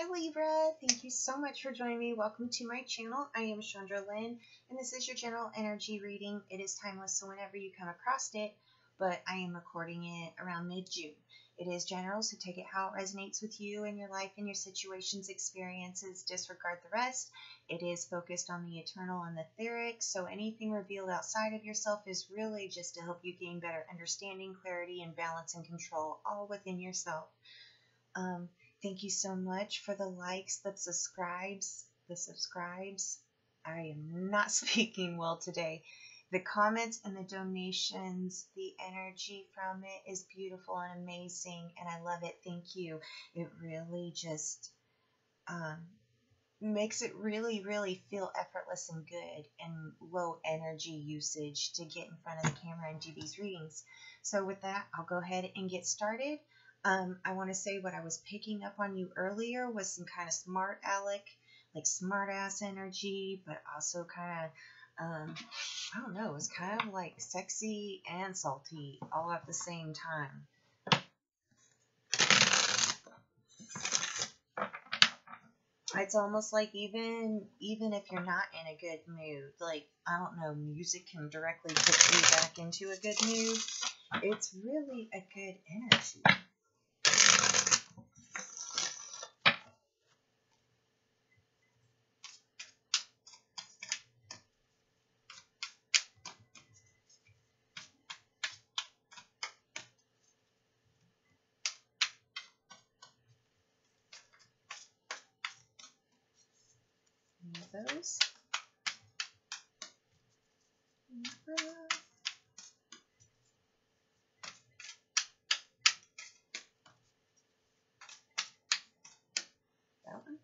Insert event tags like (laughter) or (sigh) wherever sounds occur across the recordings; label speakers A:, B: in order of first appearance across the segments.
A: Hi Libra, thank you so much for joining me. Welcome to my channel. I am Shandra Lynn, and this is your general energy reading. It is timeless, so whenever you come across it, but I am recording it around mid-June. It is general, so take it how it resonates with you and your life and your situations, experiences. Disregard the rest. It is focused on the eternal and the etheric, so anything revealed outside of yourself is really just to help you gain better understanding, clarity, and balance and control, all within yourself. Um, Thank you so much for the likes, the subscribes, the subscribes. I am not (laughs) speaking well today. The comments and the donations, the energy from it is beautiful and amazing, and I love it. Thank you. It really just um, makes it really, really feel effortless and good and low energy usage to get in front of the camera and do these readings. So, with that, I'll go ahead and get started. Um, I want to say what I was picking up on you earlier was some kind of smart aleck, like smart ass energy, but also kind of, um, I don't know, it was kind of like sexy and salty all at the same time. It's almost like even even if you're not in a good mood, like I don't know, music can directly put you back into a good mood. It's really a good energy. those. That one.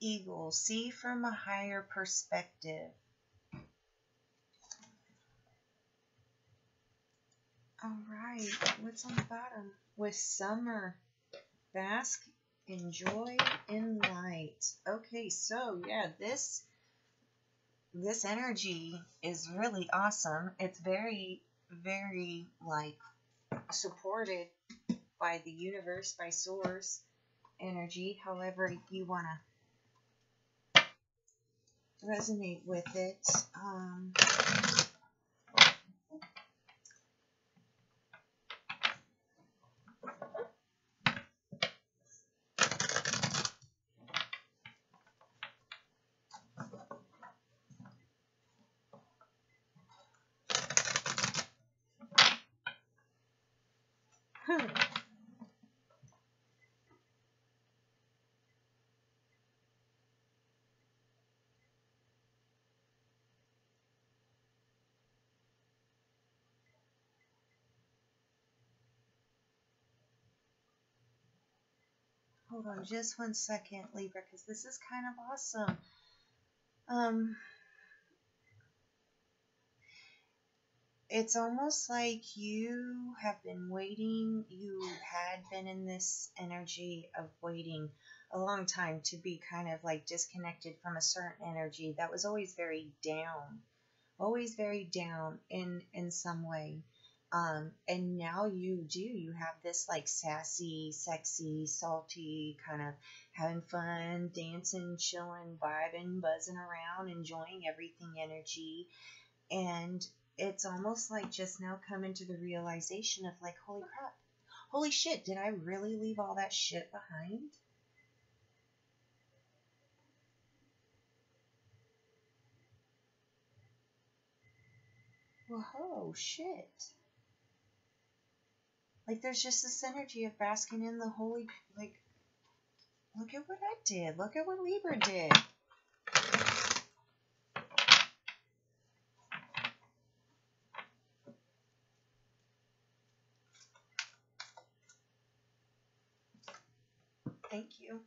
A: Eagle, see from a higher perspective. All right, what's on the bottom? With summer, bask enjoy in light okay so yeah this this energy is really awesome it's very very like supported by the universe by source energy however you want to resonate with it um, Hold on just one second, Libra, because this is kind of awesome. Um, it's almost like you have been waiting, you had been in this energy of waiting a long time to be kind of like disconnected from a certain energy that was always very down, always very down in in some way. Um, and now you do, you have this like sassy, sexy, salty kind of having fun, dancing, chilling, vibing, buzzing around, enjoying everything energy. And it's almost like just now coming to the realization of like, holy crap, holy shit, did I really leave all that shit behind? Whoa, shit. Like there's just this energy of basking in the holy like look at what I did. Look at what Libra did. Thank you.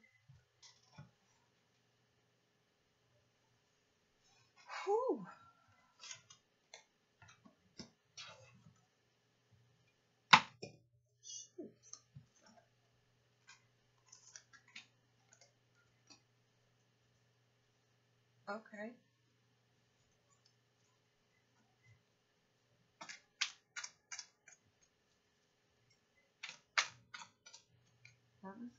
A: Okay. That one.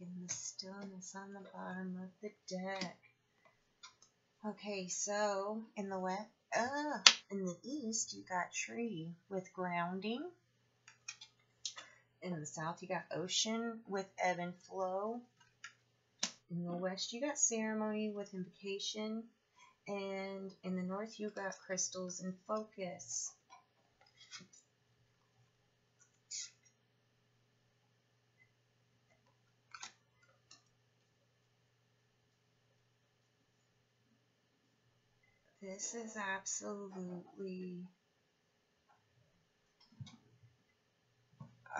A: And the stillness on the bottom of the deck. Okay, so in the west, uh, in the east, you got tree with grounding. In the south, you got ocean with ebb and flow. In the west, you got ceremony with invocation. And in the north, you got crystals and focus. This is absolutely.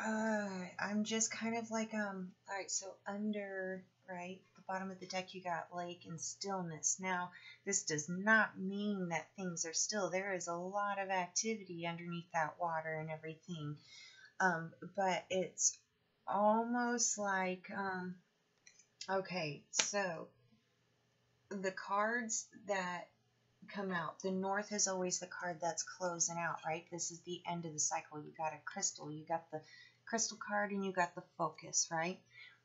A: Uh, I'm just kind of like um. All right, so under right the bottom of the deck you got lake and stillness. Now this does not mean that things are still. There is a lot of activity underneath that water and everything. Um, but it's almost like um. Okay, so the cards that come out. The north is always the card that's closing out, right? This is the end of the cycle. You got a crystal, you got the crystal card, and you got the focus, right?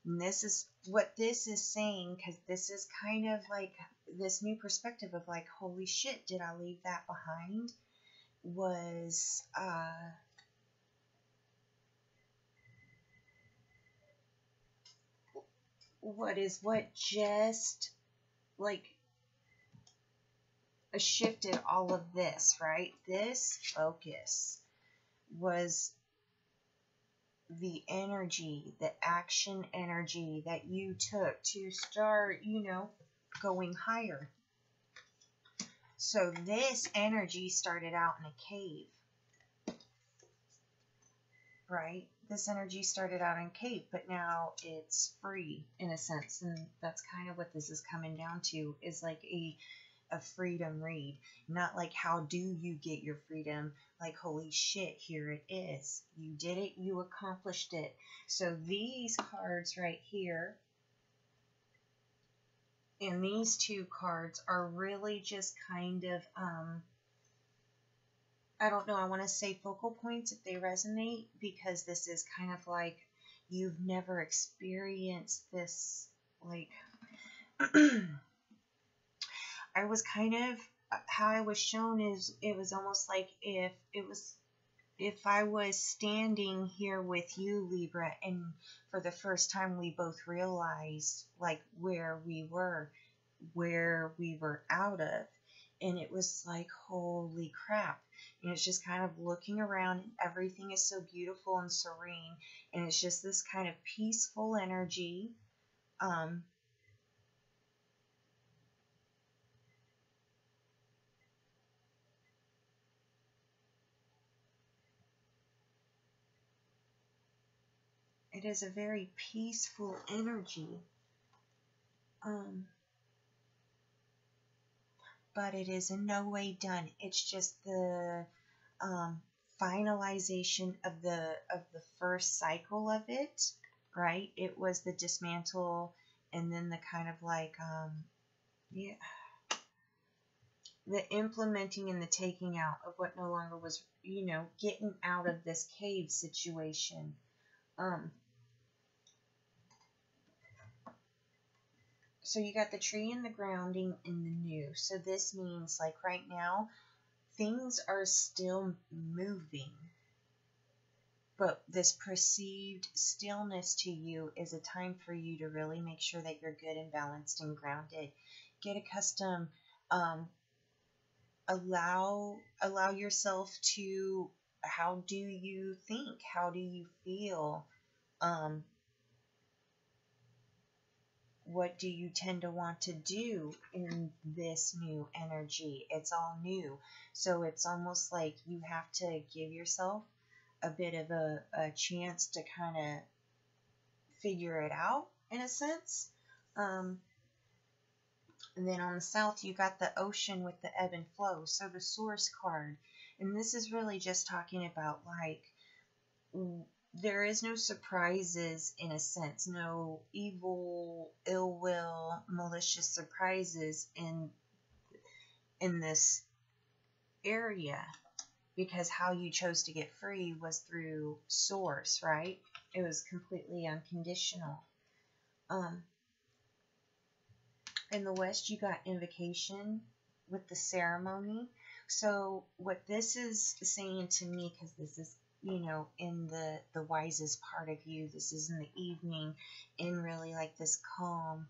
A: And this is what this is saying because this is kind of like this new perspective of like, holy shit, did I leave that behind? Was uh, what is what just like a shifted all of this, right? This focus was the energy, the action energy that you took to start, you know, going higher. So this energy started out in a cave, right? This energy started out in a cave, but now it's free in a sense. And that's kind of what this is coming down to is like a a freedom read. Not like how do you get your freedom, like holy shit, here it is. You did it, you accomplished it. So these cards right here and these two cards are really just kind of um I don't know, I want to say focal points if they resonate because this is kind of like you've never experienced this like (clears throat) I was kind of uh, how I was shown is it was almost like if it was if I was standing here with you Libra and for the first time we both realized like where we were where we were out of. And it was like holy crap. And it's just kind of looking around and everything is so beautiful and serene. And it's just this kind of peaceful energy um It is a very peaceful energy. Um, but it is in no way done. It's just the um, finalization of the of the first cycle of it, right? It was the dismantle and then the kind of like um, yeah the implementing and the taking out of what no longer was, you know, getting out of this cave situation. Um, So you got the tree and the grounding in the new. So this means like right now, things are still moving. But this perceived stillness to you is a time for you to really make sure that you're good and balanced and grounded. Get accustomed. Um, allow allow yourself to how do you think? How do you feel? Um, what do you tend to want to do in this new energy? It's all new. So it's almost like you have to give yourself a bit of a, a chance to kind of figure it out in a sense. Um, and then on the south, you got the ocean with the ebb and flow. So the source card. And this is really just talking about like there is no surprises in a sense, no evil, ill will, malicious surprises in in this area because how you chose to get free was through source, right? It was completely unconditional. Um, in the West, you got invocation with the ceremony. So what this is saying to me, because this is you know in the the wisest part of you, this is in the evening, in really like this calm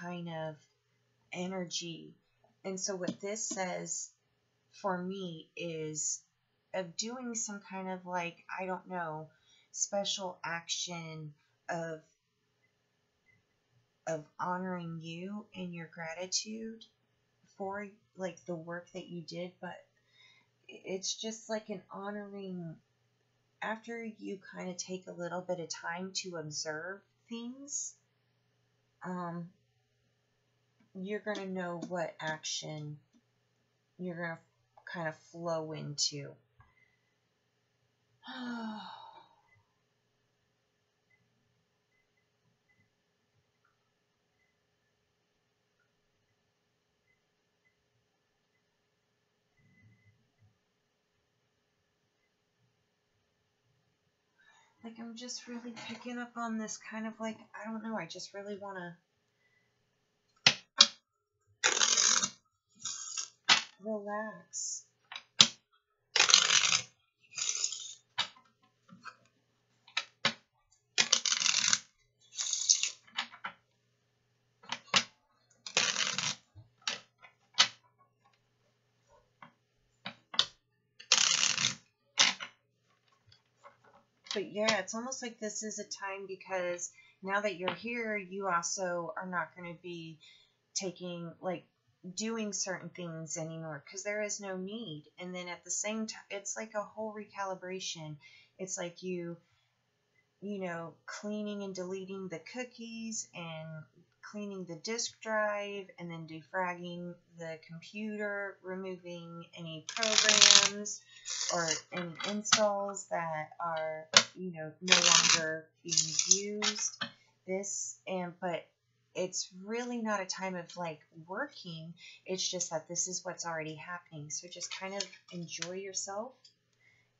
A: kind of energy. And so what this says for me is of doing some kind of like I don't know special action of of honoring you and your gratitude for like the work that you did, but it's just like an honoring after you kind of take a little bit of time to observe things. Um, you're going to know what action you're going to kind of flow into. (sighs) (sighs) like I'm just really picking up on this kind of like I don't know I just really want to relax yeah, it's almost like this is a time because now that you're here, you also are not going to be taking like doing certain things anymore because there is no need. And then at the same time, it's like a whole recalibration. It's like you, you know, cleaning and deleting the cookies and cleaning the disk drive and then defragging the computer, removing any programs or any installs that are, you know, no longer being used. This and but it's really not a time of like working. It's just that this is what's already happening. So just kind of enjoy yourself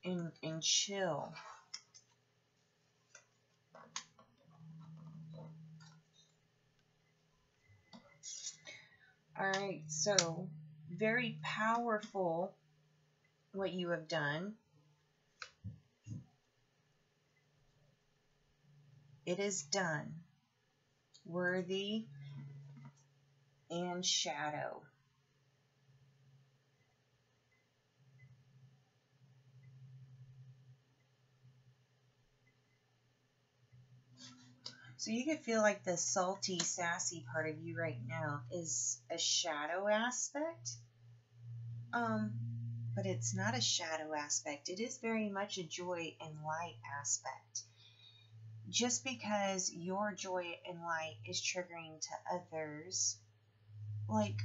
A: and and chill. All right, so very powerful what you have done. It is done. Worthy and shadow. So you could feel like the salty, sassy part of you right now is a shadow aspect. Um, but it's not a shadow aspect. It is very much a joy and light aspect. Just because your joy and light is triggering to others, like,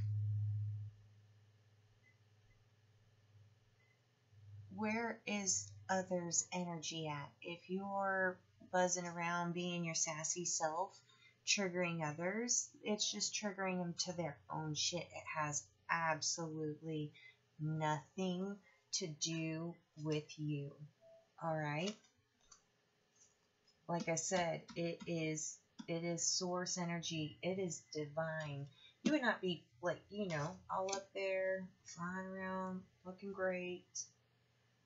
A: where is others' energy at? If you're buzzing around being your sassy self, triggering others, it's just triggering them to their own shit. It has absolutely nothing to do with you. All right? Like I said, it is it is source energy. It is divine. You would not be like, you know, all up there, flying around, looking great.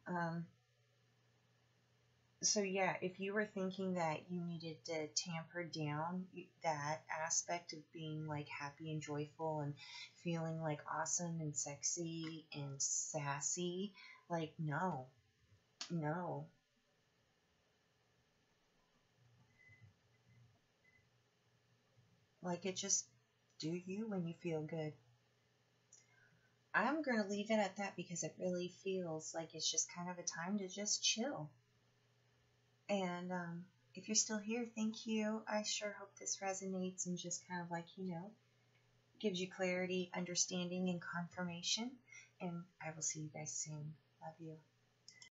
A: Um, so yeah, if you were thinking that you needed to tamper down that aspect of being like happy and joyful and feeling like awesome and sexy and sassy, like no. No. Like it just do you when you feel good. I'm going to leave it at that because it really feels like it's just kind of a time to just chill. And um, if you're still here, thank you. I sure hope this resonates and just kind of like, you know, gives you clarity, understanding, and confirmation. And I will see you guys soon. Love you.